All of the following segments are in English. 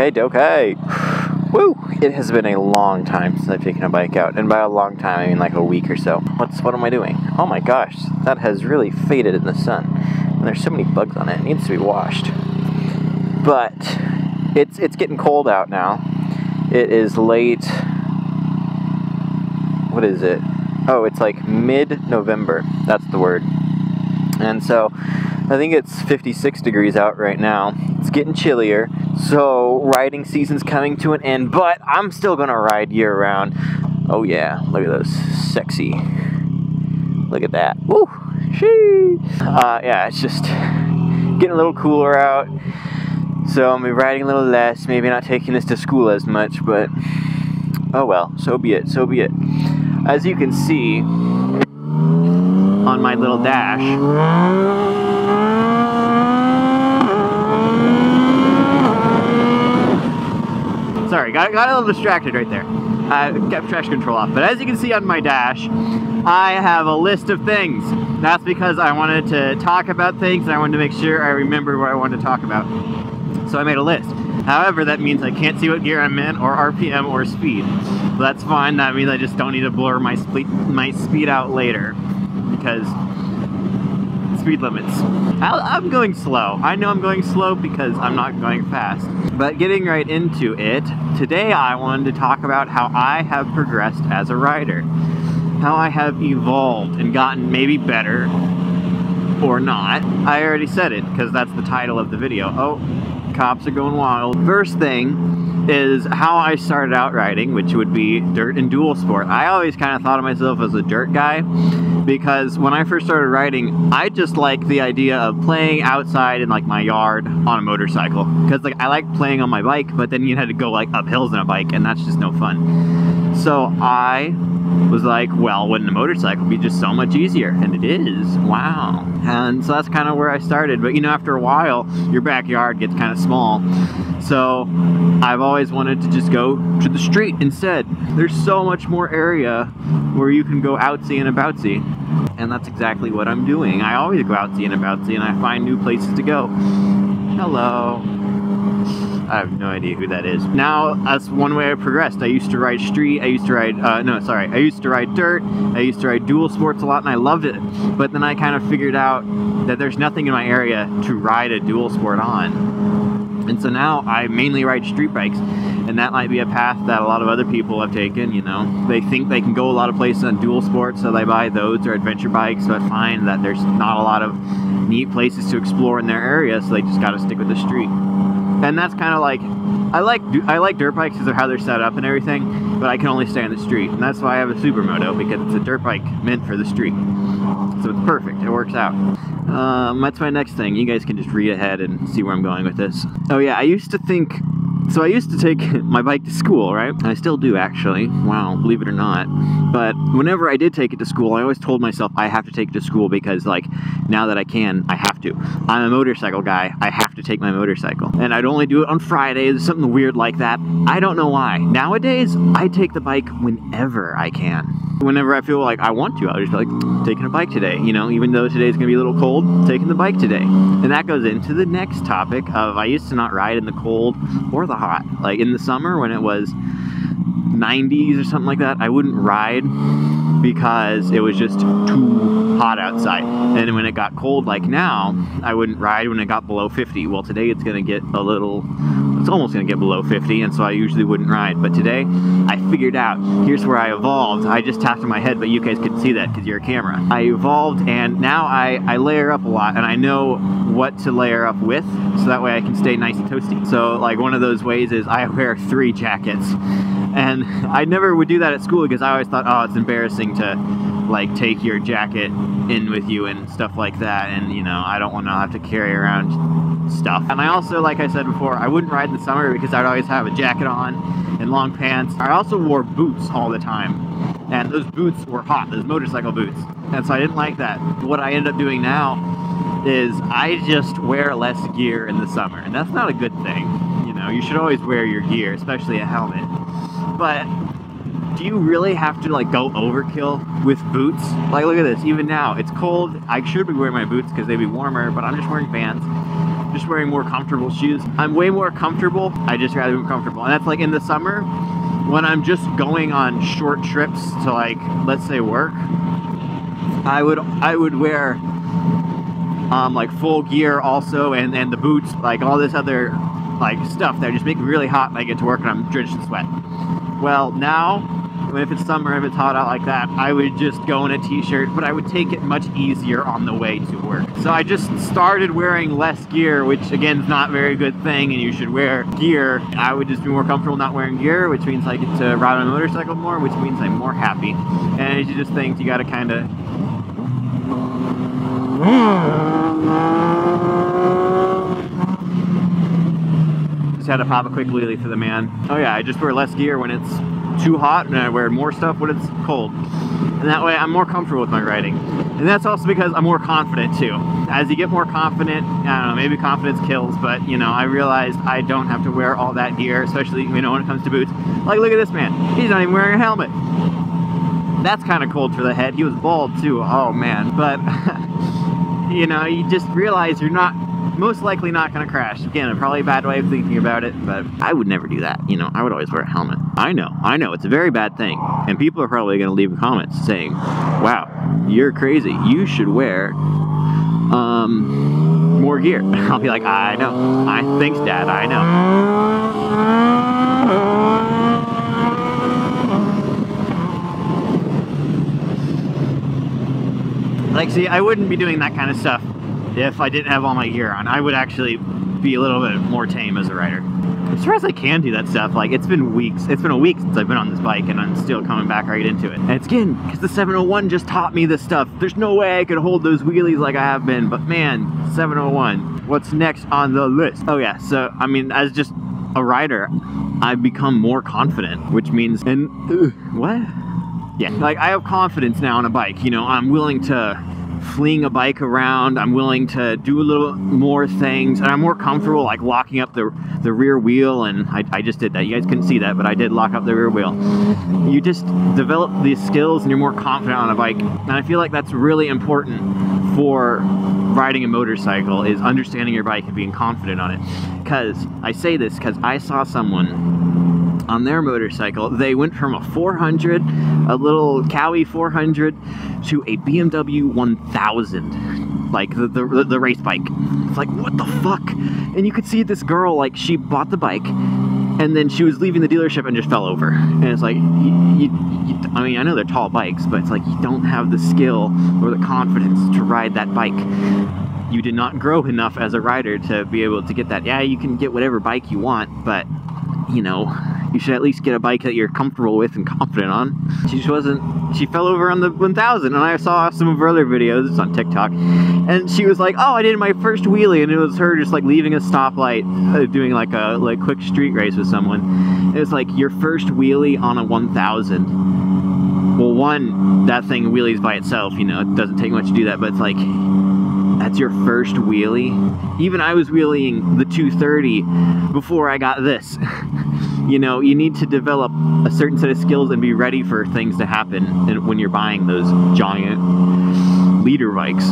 Okay, okay. Woo! It has been a long time since I've taken a bike out, and by a long time I mean like a week or so. What's what am I doing? Oh my gosh, that has really faded in the sun, and there's so many bugs on it. It needs to be washed. But it's it's getting cold out now. It is late. What is it? Oh, it's like mid-November. That's the word. And so I think it's 56 degrees out right now. It's getting chillier, so riding season's coming to an end, but I'm still gonna ride year round. Oh yeah, look at those sexy. Look at that. Woo! Shee! Uh, yeah, it's just getting a little cooler out. So I'm be riding a little less, maybe not taking this to school as much, but oh well, so be it, so be it. As you can see on my little dash, Sorry, got, got a little distracted right there. I kept traction control off. But as you can see on my dash, I have a list of things. That's because I wanted to talk about things and I wanted to make sure I remember what I wanted to talk about. So I made a list. However, that means I can't see what gear I'm in or RPM or speed. So that's fine. That means I just don't need to blur my, my speed out later because speed limits. I'm going slow. I know I'm going slow because I'm not going fast. But getting right into it, today I wanted to talk about how I have progressed as a rider. How I have evolved and gotten maybe better or not. I already said it because that's the title of the video. Oh, cops are going wild. First thing is how I started out riding, which would be dirt and dual sport. I always kind of thought of myself as a dirt guy because when I first started riding, I just like the idea of playing outside in like my yard on a motorcycle. Because like I like playing on my bike, but then you had to go like up hills on a bike, and that's just no fun. So I was like, well, wouldn't a motorcycle be just so much easier? And it is. Wow. And so that's kind of where I started. But you know, after a while, your backyard gets kind of small. So I've always wanted to just go to the street instead. There's so much more area where you can go outsy and aboutsy. And that's exactly what I'm doing. I always go outsy and aboutsy and I find new places to go. Hello. I have no idea who that is. Now, that's one way I progressed. I used to ride street, I used to ride, uh, no, sorry, I used to ride dirt, I used to ride dual sports a lot, and I loved it. But then I kind of figured out that there's nothing in my area to ride a dual sport on. And so now I mainly ride street bikes, and that might be a path that a lot of other people have taken, you know. They think they can go a lot of places on dual sports, so they buy those or adventure bikes, but I find that there's not a lot of neat places to explore in their area, so they just gotta stick with the street and that's kind of like I like I like dirt bikes because of how they're set up and everything, but I can only stay on the street, and that's why I have a supermoto because it's a dirt bike meant for the street. So it's perfect. It works out. Um, that's my next thing. You guys can just read ahead and see where I'm going with this. Oh yeah, I used to think so I used to take my bike to school, right? I still do actually. Wow, believe it or not. But whenever I did take it to school, I always told myself I have to take it to school because like now that I can, I have to. I'm a motorcycle guy. I have to take my motorcycle. And I'd only do it on Fridays, something weird like that. I don't know why. Nowadays, I take the bike whenever I can. Whenever I feel like I want to, I'll just be like, taking a bike today. You know, even though today's gonna be a little cold, taking the bike today. And that goes into the next topic of I used to not ride in the cold or the hot. Like in the summer when it was 90s or something like that, I wouldn't ride because it was just too hot outside. And when it got cold like now, I wouldn't ride when it got below 50. Well, today it's to get a little, almost going to get below 50, and so I usually wouldn't ride. But today, I figured out, here's where I evolved. I just tapped in my head, but you guys couldn't see that because you're a camera. I evolved, and now I, I layer up a lot, and I know what to layer up with, so that way I can stay nice and toasty. So, like, one of those ways is I wear three jackets. And I never would do that at school because I always thought, oh, it's embarrassing to like take your jacket in with you and stuff like that. And you know, I don't want to have to carry around stuff. And I also, like I said before, I wouldn't ride in the summer because I'd always have a jacket on and long pants. I also wore boots all the time. And those boots were hot, those motorcycle boots. And so I didn't like that. What I end up doing now is I just wear less gear in the summer. And that's not a good thing. You know, you should always wear your gear, especially a helmet but do you really have to like go overkill with boots? Like look at this, even now, it's cold. I should be wearing my boots because they'd be warmer, but I'm just wearing Vans. Just wearing more comfortable shoes. I'm way more comfortable. I just rather be comfortable. And that's like in the summer when I'm just going on short trips to like, let's say work, I would I would wear um, like full gear also and, and the boots, like all this other like stuff that just make me really hot when I get to work and I'm drenched in sweat. Well, now if it's summer, if it's hot out like that, I would just go in a t-shirt, but I would take it much easier on the way to work. So I just started wearing less gear, which again is not a very good thing, and you should wear gear. I would just be more comfortable not wearing gear, which means I get to ride on a motorcycle more, which means I'm more happy. And it's just things you gotta kinda just had to pop a quick wheelie for the man. Oh yeah, I just wear less gear when it's too hot and I wear more stuff when it's cold. And that way I'm more comfortable with my riding. And that's also because I'm more confident too. As you get more confident, I don't know, maybe confidence kills, but you know, I realized I don't have to wear all that gear, especially, you know, when it comes to boots. Like, look at this man. He's not even wearing a helmet. That's kind of cold for the head. He was bald too. Oh man. But, you know, you just realize you're not most likely not going to crash. Again, probably a bad way of thinking about it, but I would never do that. You know, I would always wear a helmet. I know, I know, it's a very bad thing. And people are probably going to leave comments saying, wow, you're crazy. You should wear um, more gear. I'll be like, I know. I thanks, Dad. I know. Like, see, I wouldn't be doing that kind of stuff if I didn't have all my gear on. I would actually be a little bit more tame as a rider. I'm surprised I can do that stuff. Like, it's been weeks. It's been a week since I've been on this bike, and I'm still coming back right into it. And it's again, because the 701 just taught me this stuff. There's no way I could hold those wheelies like I have been, but man, 701. What's next on the list? Oh yeah, so, I mean, as just a rider, I've become more confident, which means, and, what? Yeah, like, I have confidence now on a bike. You know, I'm willing to fleeing a bike around. I'm willing to do a little more things, and I'm more comfortable like locking up the the rear wheel. And I, I just did that. You guys couldn't see that, but I did lock up the rear wheel. You just develop these skills, and you're more confident on a bike. And I feel like that's really important for riding a motorcycle is understanding your bike and being confident on it. Because I say this because I saw someone on their motorcycle. They went from a 400, a little Kawi 400, to a BMW 1000, like the, the, the race bike. It's like, what the fuck? And you could see this girl, like, she bought the bike, and then she was leaving the dealership and just fell over. And it's like, you, you, you, I mean, I know they're tall bikes, but it's like you don't have the skill or the confidence to ride that bike. You did not grow enough as a rider to be able to get that. Yeah, you can get whatever bike you want, but you know, you should at least get a bike that you're comfortable with and confident on. She just wasn't, she fell over on the 1000 and I saw some of her other videos, it's on TikTok, and she was like, oh, I did my first wheelie and it was her just like leaving a stoplight, uh, doing like a like quick street race with someone. It was like your first wheelie on a 1000. Well, one, that thing wheelies by itself, you know, it doesn't take much to do that, but it's like, that's your first wheelie. Even I was wheeling the 230 before I got this. you know, you need to develop a certain set of skills and be ready for things to happen when you're buying those giant liter bikes.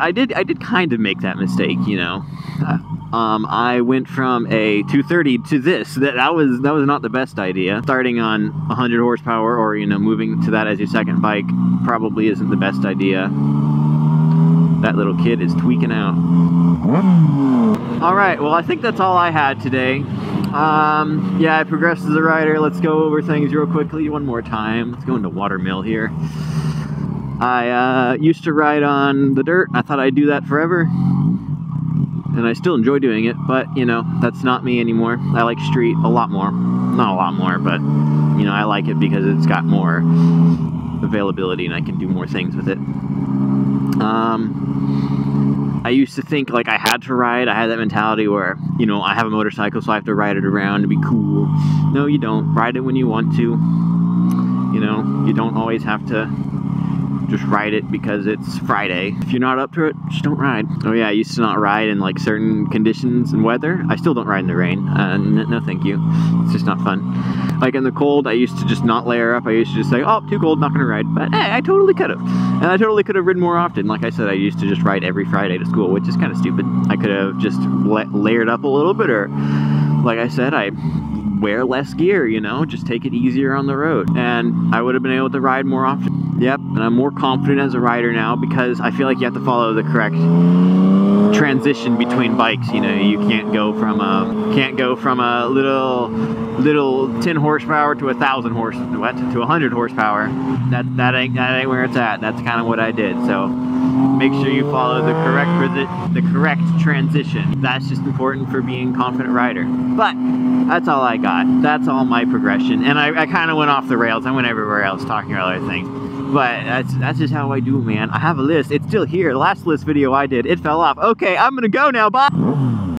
I did I did kind of make that mistake, you know. Um, I went from a 230 to this. That that was that was not the best idea. Starting on 100 horsepower or you know moving to that as your second bike probably isn't the best idea. That little kid is tweaking out. Alright, well I think that's all I had today. Um, yeah, I progressed as a rider. Let's go over things real quickly one more time. Let's go into Watermill here. I uh, used to ride on the dirt. I thought I'd do that forever. And I still enjoy doing it, but, you know, that's not me anymore. I like street a lot more. Not a lot more, but, you know, I like it because it's got more availability and I can do more things with it. Um, I used to think like I had to ride. I had that mentality where, you know, I have a motorcycle, so I have to ride it around to be cool. No, you don't. Ride it when you want to. You know, you don't always have to just ride it because it's Friday. If you're not up to it, just don't ride. Oh yeah, I used to not ride in like certain conditions and weather. I still don't ride in the rain. Uh, no thank you. It's just not fun. Like in the cold, I used to just not layer up. I used to just say, oh, too cold, not gonna ride. But hey, I totally could have. And I totally could have ridden more often. Like I said, I used to just ride every Friday to school, which is kind of stupid. I could have just la layered up a little bit, or like I said, I wear less gear, you know, just take it easier on the road. And I would have been able to ride more often. Yep, and I'm more confident as a rider now because I feel like you have to follow the correct transition between bikes. You know, you can't go from a can't go from a little little 10 horsepower to a thousand horse what to a hundred horsepower. That that ain't that ain't where it's at. That's kind of what I did. So make sure you follow the correct the correct transition. That's just important for being confident rider. But that's all I got. That's all my progression. And I, I kind of went off the rails. I went everywhere else talking about other things. But that's that's just how I do, man. I have a list. It's still here. The last list video I did, it fell off. Okay, I'm gonna go now. Bye.